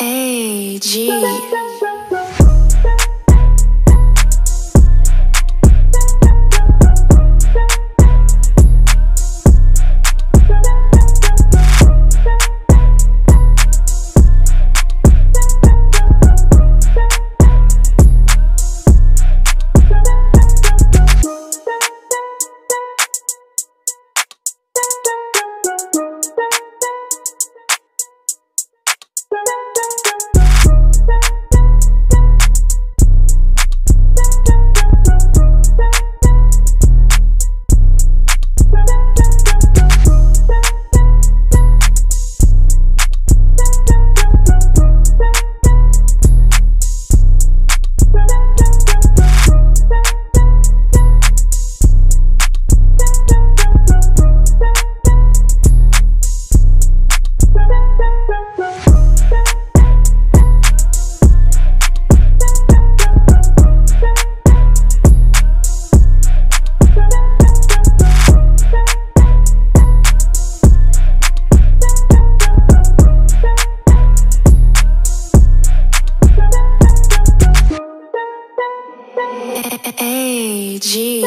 A G. A G.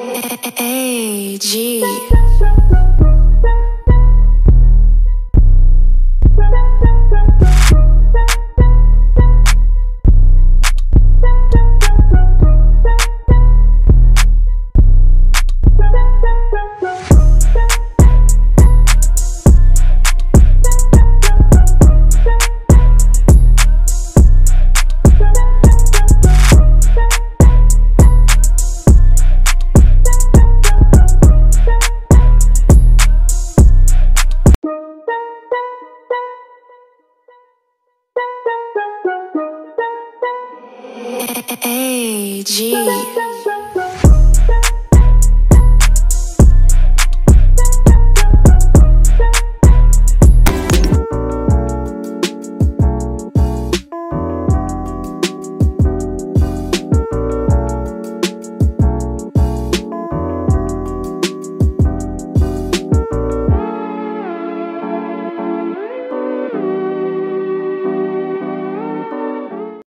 AG. AG. AG. AG.